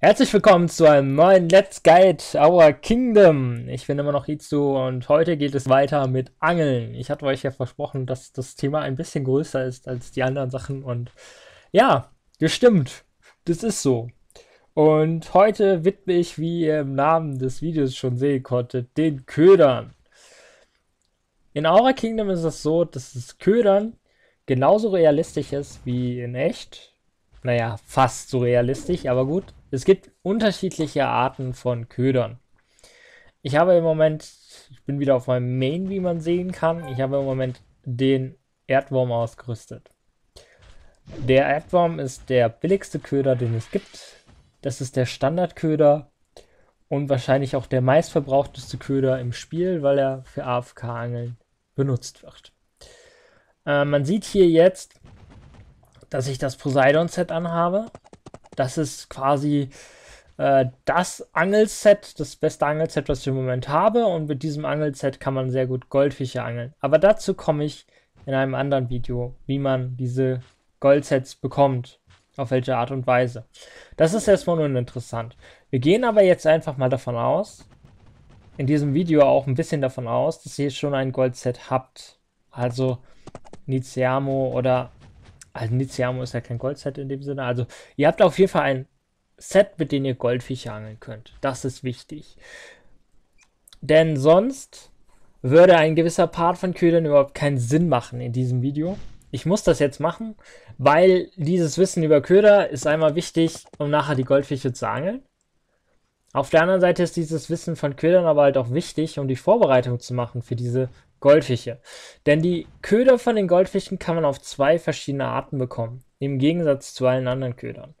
Herzlich willkommen zu einem neuen Let's Guide Our Kingdom. Ich bin immer noch Itsu und heute geht es weiter mit Angeln. Ich hatte euch ja versprochen, dass das Thema ein bisschen größer ist als die anderen Sachen und ja, gestimmt. Das ist so. Und heute widme ich, wie ihr im Namen des Videos schon sehen konntet, den Ködern. In Aura Kingdom ist es so, dass das Ködern genauso realistisch ist wie in echt. Naja, fast so realistisch, aber gut. Es gibt unterschiedliche Arten von Ködern. Ich habe im Moment, ich bin wieder auf meinem Main, wie man sehen kann. Ich habe im Moment den Erdwurm ausgerüstet. Der Erdwurm ist der billigste Köder, den es gibt. Das ist der Standardköder und wahrscheinlich auch der meistverbrauchteste Köder im Spiel, weil er für AFK-Angeln benutzt wird. Äh, man sieht hier jetzt, dass ich das Poseidon-Set anhabe. Das ist quasi äh, das Angelset, das beste Angelset, was ich im Moment habe. Und mit diesem Angelset kann man sehr gut Goldfische angeln. Aber dazu komme ich in einem anderen Video, wie man diese Goldsets bekommt. Auf welche Art und Weise. Das ist erstmal nur interessant. Wir gehen aber jetzt einfach mal davon aus, in diesem Video auch ein bisschen davon aus, dass ihr schon ein Goldset habt. Also Niziamo oder also Niziamo ist ja kein Goldset in dem Sinne. Also ihr habt auf jeden Fall ein Set, mit dem ihr Goldfische angeln könnt. Das ist wichtig. Denn sonst würde ein gewisser Part von Ködern überhaupt keinen Sinn machen in diesem Video. Ich muss das jetzt machen, weil dieses Wissen über Köder ist einmal wichtig, um nachher die Goldfische zu angeln. Auf der anderen Seite ist dieses Wissen von Ködern aber halt auch wichtig, um die Vorbereitung zu machen für diese Goldfische. Denn die Köder von den Goldfischen kann man auf zwei verschiedene Arten bekommen, im Gegensatz zu allen anderen Ködern.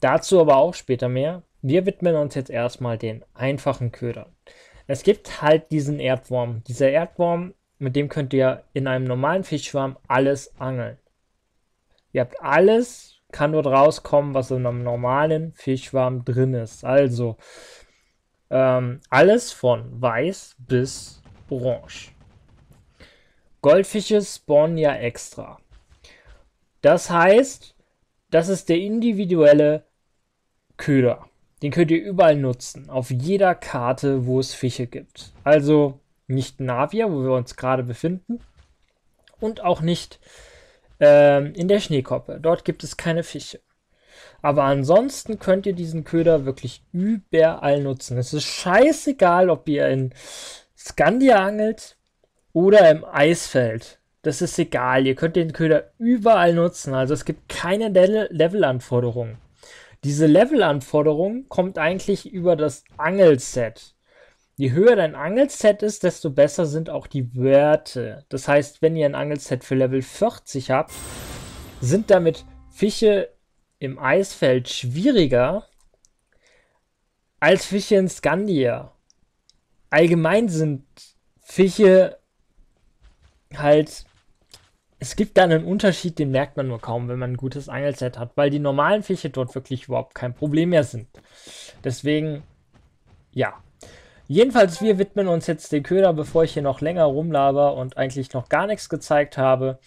Dazu aber auch später mehr. Wir widmen uns jetzt erstmal den einfachen Ködern. Es gibt halt diesen Erdwurm. Dieser Erdwurm, mit dem könnt ihr in einem normalen Fischschwarm alles angeln. Ihr habt alles, kann dort rauskommen, was in einem normalen Fischschwarm drin ist. Also ähm, alles von weiß bis orange. Goldfische spawnen ja extra. Das heißt, das ist der individuelle Köder. Den könnt ihr überall nutzen, auf jeder Karte, wo es Fische gibt. Also nicht Navia, wo wir uns gerade befinden, und auch nicht ähm, in der Schneekoppe. Dort gibt es keine Fische. Aber ansonsten könnt ihr diesen Köder wirklich überall nutzen. Es ist scheißegal, ob ihr in Skandia angelt oder im Eisfeld. Das ist egal. Ihr könnt den Köder überall nutzen. Also es gibt keine Levelanforderungen. Diese Levelanforderung kommt eigentlich über das Angelset. Je höher dein Angelset ist, desto besser sind auch die Werte. Das heißt, wenn ihr ein Angelset für Level 40 habt, sind damit Fische im Eisfeld schwieriger als Fische in Skandia allgemein sind Fische halt. Es gibt da einen Unterschied, den merkt man nur kaum, wenn man ein gutes Angelset hat, weil die normalen Fische dort wirklich überhaupt kein Problem mehr sind. Deswegen, ja. Jedenfalls, wir widmen uns jetzt den Köder, bevor ich hier noch länger rumlaber und eigentlich noch gar nichts gezeigt habe.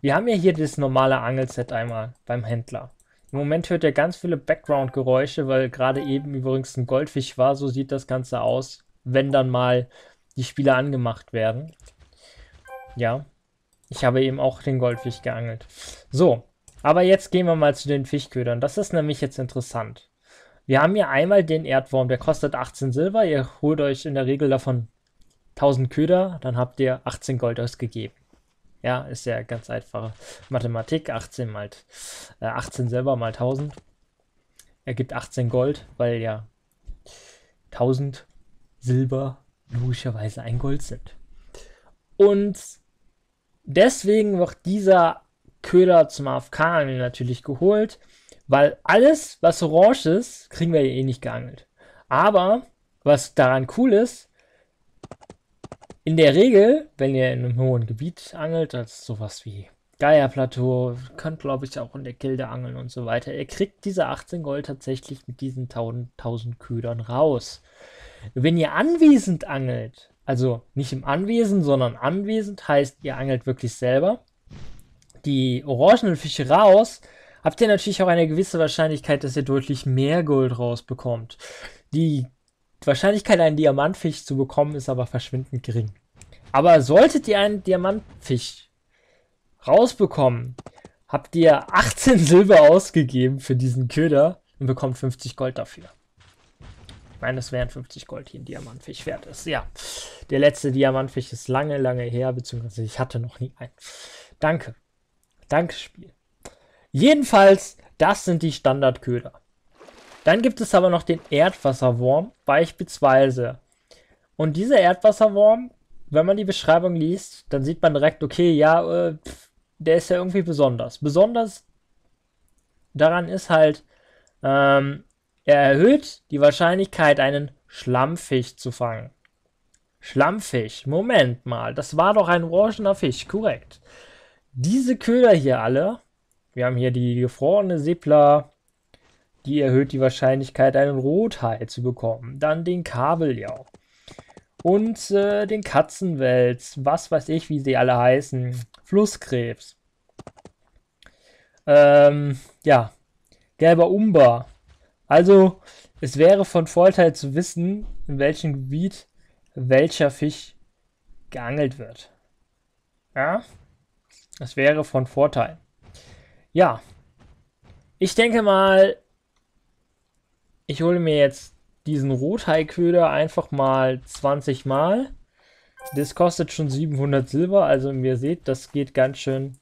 Wir haben ja hier das normale Angelset einmal beim Händler. Im Moment hört ihr ganz viele Background-Geräusche, weil gerade eben übrigens ein Goldfisch war. So sieht das Ganze aus wenn dann mal die Spiele angemacht werden. Ja, ich habe eben auch den Goldfisch geangelt. So, aber jetzt gehen wir mal zu den Fischködern. Das ist nämlich jetzt interessant. Wir haben hier einmal den Erdwurm, der kostet 18 Silber. Ihr holt euch in der Regel davon 1000 Köder, dann habt ihr 18 Gold ausgegeben. Ja, ist ja ganz einfache Mathematik. 18 mal äh, 18 Silber mal 1000 ergibt 18 Gold, weil ja 1000 Silber logischerweise ein Gold sind. Und deswegen wird dieser Köder zum AFK natürlich geholt, weil alles, was orange ist, kriegen wir ja eh nicht geangelt. Aber was daran cool ist, in der Regel, wenn ihr in einem hohen Gebiet angelt, als sowas wie Geierplateau, könnt glaube ich auch in der Gilde angeln und so weiter, ihr kriegt diese 18 Gold tatsächlich mit diesen 1000, 1000 Ködern raus. Wenn ihr anwesend angelt, also nicht im Anwesen, sondern anwesend heißt, ihr angelt wirklich selber, die orangenen Fische raus, habt ihr natürlich auch eine gewisse Wahrscheinlichkeit, dass ihr deutlich mehr Gold rausbekommt. Die Wahrscheinlichkeit, einen Diamantfisch zu bekommen, ist aber verschwindend gering. Aber solltet ihr einen Diamantfisch rausbekommen, habt ihr 18 Silber ausgegeben für diesen Köder und bekommt 50 Gold dafür. Ich meine, das wären 50 Gold, die ein Diamantfisch wert ist. Ja, der letzte Diamantfisch ist lange, lange her, beziehungsweise ich hatte noch nie einen. Danke. Danke, Spiel. Jedenfalls, das sind die Standardköder. Dann gibt es aber noch den Erdwasserwurm, beispielsweise. Und dieser Erdwasserwurm, wenn man die Beschreibung liest, dann sieht man direkt, okay, ja, äh, der ist ja irgendwie besonders. Besonders daran ist halt, ähm, er erhöht die Wahrscheinlichkeit, einen Schlammfisch zu fangen. Schlammfisch, Moment mal, das war doch ein orangener Fisch, korrekt. Diese Köder hier alle, wir haben hier die gefrorene Sippler, die erhöht die Wahrscheinlichkeit, einen Rothai zu bekommen. Dann den Kabeljau. Und äh, den Katzenwels, was weiß ich, wie sie alle heißen. Flusskrebs. Ähm, ja, gelber Umber. Also, es wäre von Vorteil zu wissen, in welchem Gebiet welcher Fisch geangelt wird. Ja, das wäre von Vorteil. Ja, ich denke mal, ich hole mir jetzt diesen Rothai-Köder einfach mal 20 Mal. Das kostet schon 700 Silber, also wie ihr seht, das geht ganz schön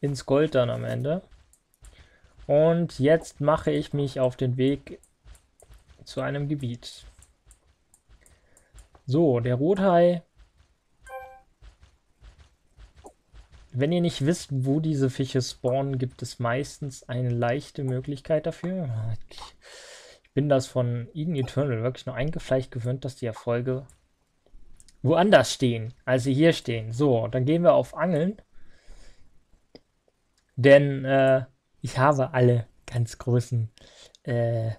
ins Gold dann am Ende. Und jetzt mache ich mich auf den Weg zu einem Gebiet. So, der Rothai. Wenn ihr nicht wisst, wo diese Fische spawnen, gibt es meistens eine leichte Möglichkeit dafür. Ich bin das von Eden Eternal wirklich nur eingefleicht gewöhnt, dass die Erfolge woanders stehen, als sie hier stehen. So, dann gehen wir auf Angeln. Denn äh, ich habe alle ganz großen äh,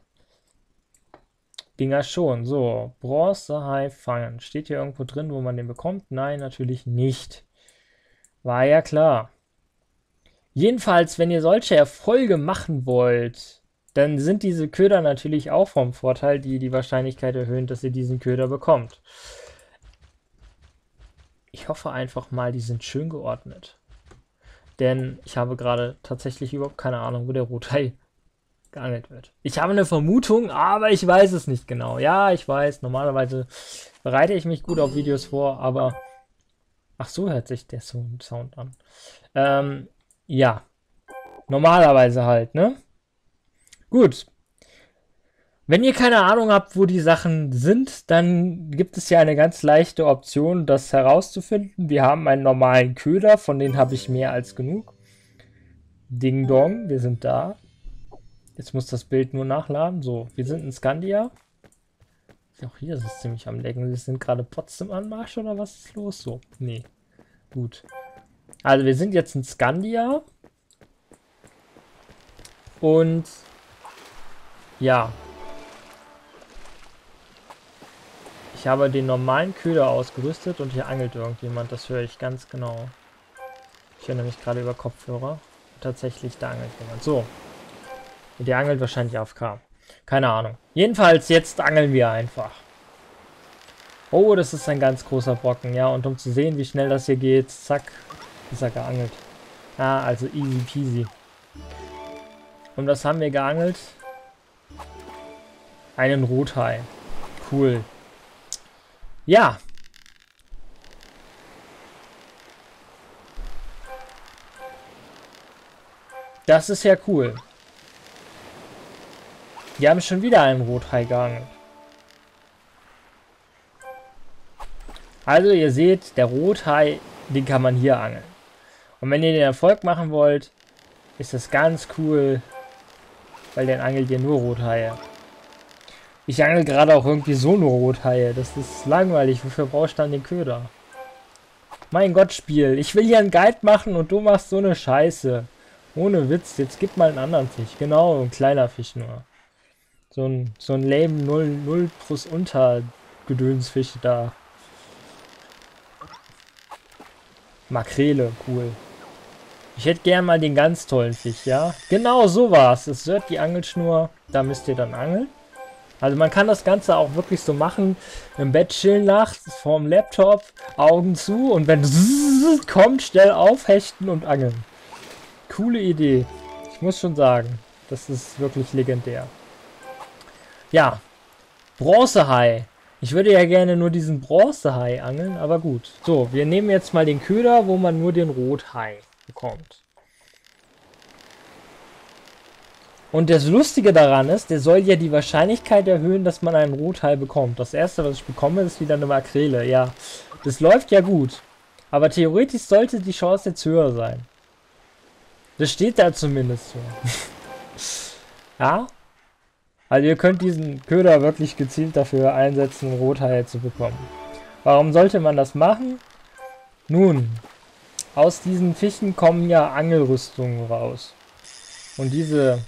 Dinger schon. So, Bronzehai fangen. Steht hier irgendwo drin, wo man den bekommt? Nein, natürlich nicht. War ja klar. Jedenfalls, wenn ihr solche Erfolge machen wollt, dann sind diese Köder natürlich auch vom Vorteil, die die Wahrscheinlichkeit erhöhen, dass ihr diesen Köder bekommt. Ich hoffe einfach mal, die sind schön geordnet. Denn ich habe gerade tatsächlich überhaupt keine Ahnung, wo der Rothai geangelt wird. Ich habe eine Vermutung, aber ich weiß es nicht genau. Ja, ich weiß, normalerweise bereite ich mich gut auf Videos vor, aber... Ach so hört sich der Sound an. Ähm, ja. Normalerweise halt, ne? Gut. Wenn ihr keine Ahnung habt, wo die Sachen sind, dann gibt es ja eine ganz leichte Option, das herauszufinden. Wir haben einen normalen Köder, von denen habe ich mehr als genug. Ding Dong, wir sind da. Jetzt muss das Bild nur nachladen. So, wir sind in Skandia. Auch hier ist es ziemlich am Lecken. Wir sind gerade Potsdam Anmarsch oder was ist los? So, nee. Gut. Also wir sind jetzt in Skandia. Und ja, Ich habe den normalen Köder ausgerüstet und hier angelt irgendjemand. Das höre ich ganz genau. Ich höre nämlich gerade über Kopfhörer. Tatsächlich, da angelt jemand. So. Der angelt wahrscheinlich AFK. Keine Ahnung. Jedenfalls, jetzt angeln wir einfach. Oh, das ist ein ganz großer Brocken. Ja, und um zu sehen, wie schnell das hier geht, zack, ist er geangelt. Ah, also easy peasy. Und was haben wir geangelt? Einen Rothai. Cool. Ja. Das ist ja cool. Wir haben schon wieder einen Rothai geangelt. Also ihr seht, der Rothai, den kann man hier angeln. Und wenn ihr den Erfolg machen wollt, ist das ganz cool, weil dann angelt ihr nur Rothaie. Ich angel gerade auch irgendwie so nur Rothaie. Das ist langweilig. Wofür brauchst du dann den Köder? Mein Gott, Spiel. Ich will hier einen Guide machen und du machst so eine Scheiße. Ohne Witz. Jetzt gib mal einen anderen Fisch. Genau, ein kleiner Fisch nur. So ein, so ein lame 0, 0 plus unter Gedönsfisch da. Makrele, cool. Ich hätte gern mal den ganz tollen Fisch, ja? Genau so war's. Es wird die Angelschnur, da müsst ihr dann angeln. Also man kann das Ganze auch wirklich so machen, im Bett chillen nachts, vorm Laptop, Augen zu und wenn kommt, schnell aufhechten und angeln. Coole Idee. Ich muss schon sagen, das ist wirklich legendär. Ja, Bronzehai. Ich würde ja gerne nur diesen Bronzehai angeln, aber gut. So, wir nehmen jetzt mal den Köder, wo man nur den Rothai bekommt. Und das Lustige daran ist, der soll ja die Wahrscheinlichkeit erhöhen, dass man einen Rothai bekommt. Das erste, was ich bekomme, ist wieder eine Makrele. Ja, das läuft ja gut. Aber theoretisch sollte die Chance jetzt höher sein. Das steht da zumindest so. ja? Also ihr könnt diesen Köder wirklich gezielt dafür einsetzen, Rothai zu bekommen. Warum sollte man das machen? Nun, aus diesen Fischen kommen ja Angelrüstungen raus. Und diese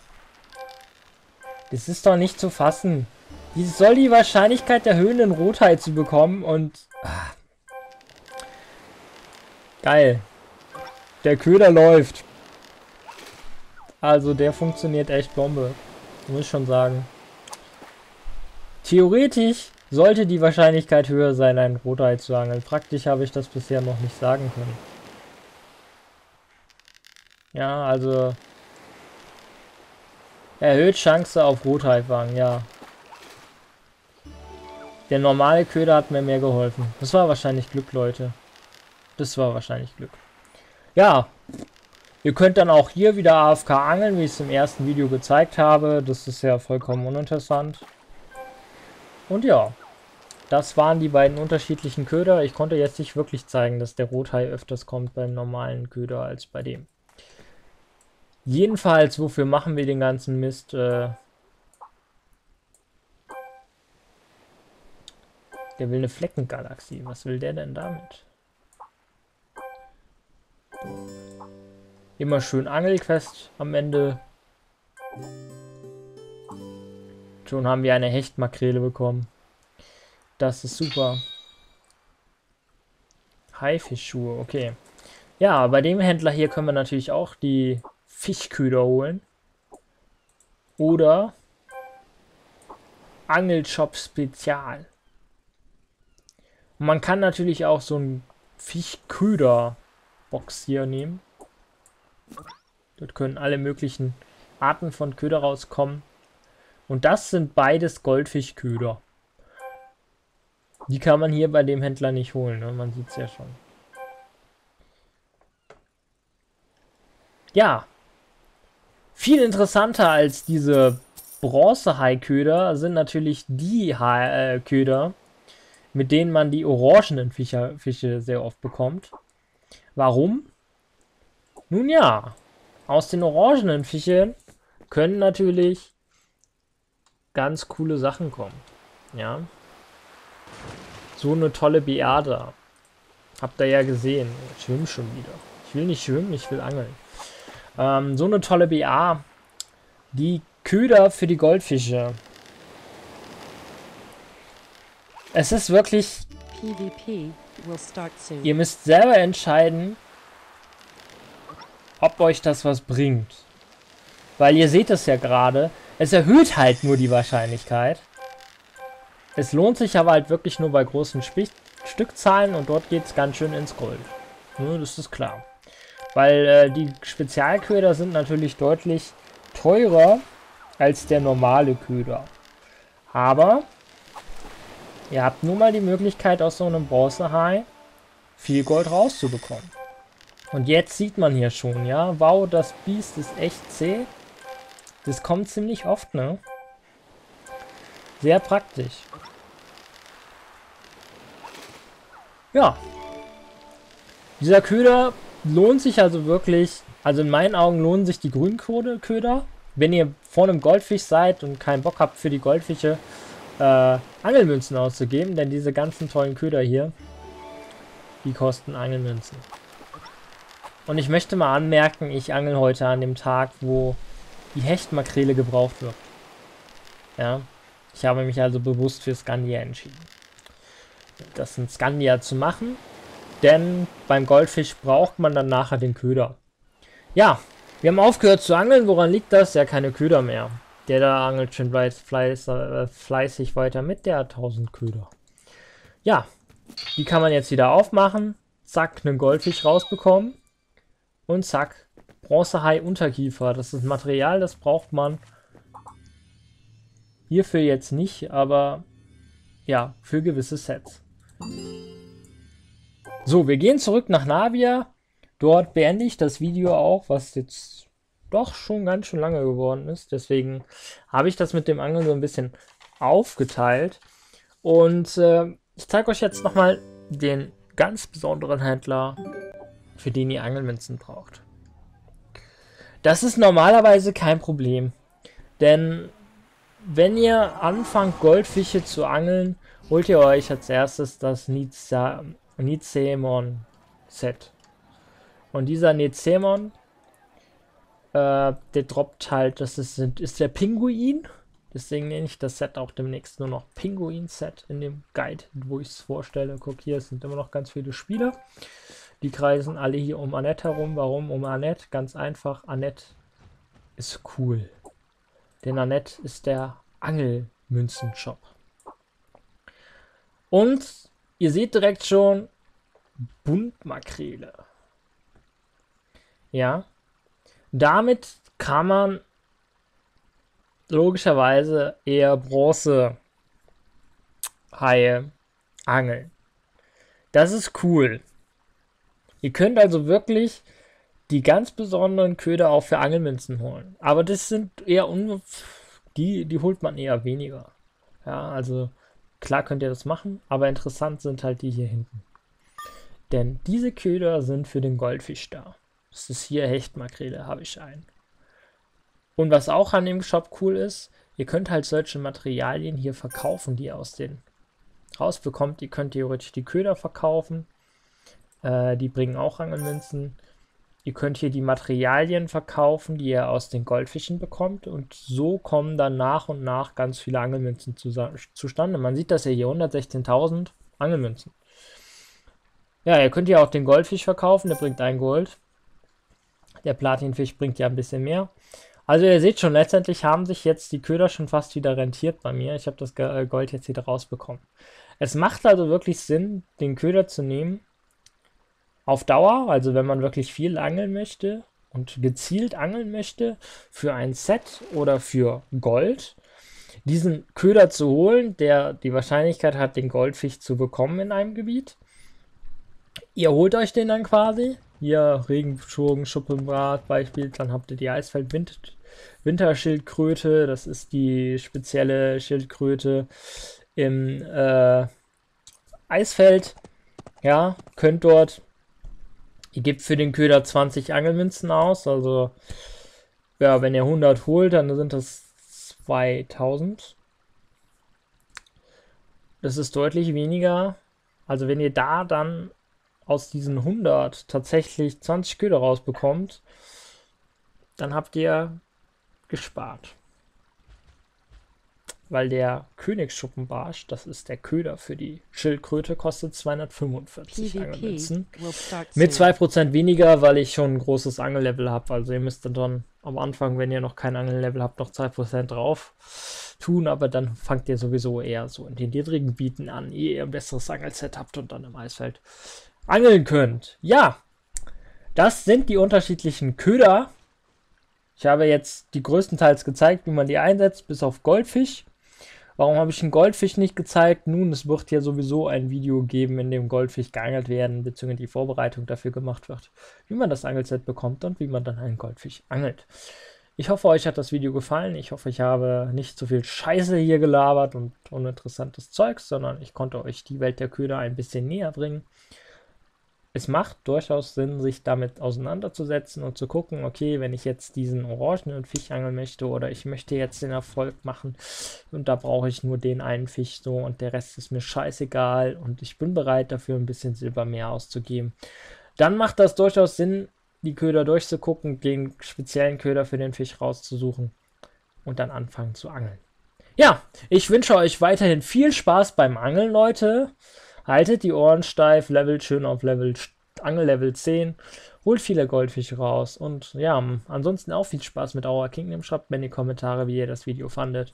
das ist doch nicht zu fassen. Wie soll die Wahrscheinlichkeit erhöhen, einen Rothai zu bekommen und... Ah. Geil. Der Köder läuft. Also der funktioniert echt Bombe. Muss ich schon sagen. Theoretisch sollte die Wahrscheinlichkeit höher sein, einen Rothai zu angeln. Praktisch habe ich das bisher noch nicht sagen können. Ja, also Erhöht Chance auf Rothaifang, ja. Der normale Köder hat mir mehr geholfen. Das war wahrscheinlich Glück, Leute. Das war wahrscheinlich Glück. Ja. Ihr könnt dann auch hier wieder AFK angeln, wie ich es im ersten Video gezeigt habe. Das ist ja vollkommen uninteressant. Und ja. Das waren die beiden unterschiedlichen Köder. Ich konnte jetzt nicht wirklich zeigen, dass der Rothai öfters kommt beim normalen Köder als bei dem. Jedenfalls, wofür machen wir den ganzen Mist? Äh der will eine Fleckengalaxie. Was will der denn damit? Immer schön Angelquest am Ende. Schon haben wir eine Hechtmakrele bekommen. Das ist super. Haifischschuhe, okay. Ja, bei dem Händler hier können wir natürlich auch die Fischköder holen. Oder Angelshop Spezial. Und man kann natürlich auch so ein Fischköder-Box hier nehmen. Dort können alle möglichen Arten von Köder rauskommen. Und das sind beides Goldfischköder. Die kann man hier bei dem Händler nicht holen, ne? man sieht es ja schon. Ja, viel interessanter als diese Bronze-Hai-Köder sind natürlich die Hai Köder, mit denen man die orangenen Fische, Fische sehr oft bekommt. Warum? Nun ja, aus den orangenen Fischen können natürlich ganz coole Sachen kommen. Ja. So eine tolle Beada. Habt ihr ja gesehen. Ich schwimme schon wieder. Ich will nicht schwimmen, ich will angeln. Ähm, so eine tolle BA. Die Köder für die Goldfische. Es ist wirklich... Ihr müsst selber entscheiden, ob euch das was bringt. Weil ihr seht es ja gerade. Es erhöht halt nur die Wahrscheinlichkeit. Es lohnt sich aber halt wirklich nur bei großen Sp Stückzahlen und dort geht es ganz schön ins Gold. Nur, das ist klar. Weil äh, die Spezialköder sind natürlich deutlich teurer als der normale Köder. Aber ihr habt nun mal die Möglichkeit aus so einem Bronzehai viel Gold rauszubekommen. Und jetzt sieht man hier schon, ja, wow, das Biest ist echt zäh. Das kommt ziemlich oft, ne? Sehr praktisch. Ja. Dieser Köder lohnt sich also wirklich, also in meinen Augen lohnen sich die Grünköder. Wenn ihr vor einem Goldfisch seid und keinen Bock habt für die Goldfische äh, Angelmünzen auszugeben, denn diese ganzen tollen Köder hier, die kosten Angelmünzen. Und ich möchte mal anmerken, ich angel heute an dem Tag, wo die Hechtmakrele gebraucht wird. Ja, ich habe mich also bewusst für Scandia entschieden. Das in Scandia zu machen, denn beim Goldfisch braucht man dann nachher den Köder. Ja, wir haben aufgehört zu angeln. Woran liegt das? Ja, keine Köder mehr. Der da angelt schon äh, fleißig weiter mit. Der hat 1000 Köder. Ja, die kann man jetzt wieder aufmachen. Zack, einen Goldfisch rausbekommen. Und zack, Bronzehai Unterkiefer. Das ist Material, das braucht man hierfür jetzt nicht, aber ja, für gewisse Sets. So, wir gehen zurück nach Navia. Dort beende ich das Video auch, was jetzt doch schon ganz schön lange geworden ist. Deswegen habe ich das mit dem Angeln so ein bisschen aufgeteilt. Und äh, ich zeige euch jetzt nochmal den ganz besonderen Händler, für den ihr Angelmünzen braucht. Das ist normalerweise kein Problem. Denn wenn ihr anfangt Goldfische zu angeln, holt ihr euch als erstes das Nizemon Set. Und dieser Nizemon, äh, der droppt halt, das ist, ist der Pinguin. Deswegen nenne ich das Set auch demnächst nur noch Pinguin-Set in dem Guide, wo ich es vorstelle. Guck, hier sind immer noch ganz viele Spieler. Die kreisen alle hier um Annette herum. Warum um Annette? Ganz einfach, Annette ist cool. Denn Annette ist der Angelmünzenshop. Und ihr seht direkt schon Buntmakrele. Ja. Damit kann man logischerweise eher Bronze Haie angeln. Das ist cool. Ihr könnt also wirklich die ganz besonderen Köder auch für Angelmünzen holen. Aber das sind eher un die, die holt man eher weniger. Ja, also klar könnt ihr das machen, aber interessant sind halt die hier hinten. Denn diese Köder sind für den Goldfisch da. Das ist hier Hechtmakrele, habe ich einen. Und was auch an dem Shop cool ist, ihr könnt halt solche Materialien hier verkaufen, die ihr aus den rausbekommt. Ihr könnt theoretisch die Köder verkaufen. Äh, die bringen auch Angelmünzen. Ihr könnt hier die Materialien verkaufen, die ihr aus den Goldfischen bekommt. Und so kommen dann nach und nach ganz viele Angelmünzen zustande. Man sieht das ja hier, 116.000 Angelmünzen. Ja, ihr könnt ja auch den Goldfisch verkaufen, der bringt ein Gold. Der Platinfisch bringt ja ein bisschen mehr. Also ihr seht schon, letztendlich haben sich jetzt die Köder schon fast wieder rentiert bei mir. Ich habe das äh, Gold jetzt wieder rausbekommen. Es macht also wirklich Sinn, den Köder zu nehmen. Auf Dauer, also wenn man wirklich viel angeln möchte und gezielt angeln möchte, für ein Set oder für Gold, diesen Köder zu holen, der die Wahrscheinlichkeit hat, den Goldfisch zu bekommen in einem Gebiet. Ihr holt euch den dann quasi. Hier Regenschurken, Schuppenbrat Beispiel, dann habt ihr die Eisfeld Winterschildkröte, das ist die spezielle Schildkröte im äh, Eisfeld. Ja, könnt dort, ihr gebt für den Köder 20 Angelmünzen aus, also ja, wenn ihr 100 holt, dann sind das 2000. Das ist deutlich weniger. Also wenn ihr da dann aus diesen 100 tatsächlich 20 Köder rausbekommt, dann habt ihr gespart. Weil der Königsschuppenbarsch, das ist der Köder für die Schildkröte, kostet 245 Angelmünzen. Mit 2% weniger, weil ich schon ein großes Angellevel habe. Also ihr müsst dann am Anfang, wenn ihr noch kein Angellevel habt, noch 2% drauf tun. Aber dann fangt ihr sowieso eher so in den niedrigen Bieten an, ehe ihr ein besseres Angelset habt und dann im Eisfeld angeln könnt. Ja, das sind die unterschiedlichen Köder, ich habe jetzt die größtenteils gezeigt, wie man die einsetzt, bis auf Goldfisch. Warum habe ich einen Goldfisch nicht gezeigt? Nun, es wird ja sowieso ein Video geben, in dem Goldfisch geangelt werden, bzw. die Vorbereitung dafür gemacht wird, wie man das Angelset bekommt und wie man dann einen Goldfisch angelt. Ich hoffe, euch hat das Video gefallen. Ich hoffe, ich habe nicht so viel Scheiße hier gelabert und uninteressantes Zeugs, sondern ich konnte euch die Welt der Köder ein bisschen näher bringen es macht durchaus Sinn, sich damit auseinanderzusetzen und zu gucken, okay, wenn ich jetzt diesen orangenen Fisch angeln möchte oder ich möchte jetzt den Erfolg machen und da brauche ich nur den einen Fisch so und der Rest ist mir scheißegal und ich bin bereit dafür ein bisschen Silber mehr auszugeben, dann macht das durchaus Sinn, die Köder durchzugucken, den speziellen Köder für den Fisch rauszusuchen und dann anfangen zu angeln. Ja, ich wünsche euch weiterhin viel Spaß beim Angeln, Leute. Haltet die Ohren steif, levelt schön auf Level habt Angel Level 10, holt viele Goldfische raus und ja, ansonsten auch viel Spaß mit Our Kingdom. Schreibt mir in die Kommentare, wie ihr das Video fandet.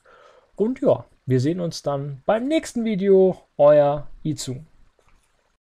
Und ja, wir sehen uns dann beim nächsten Video. Euer Izu.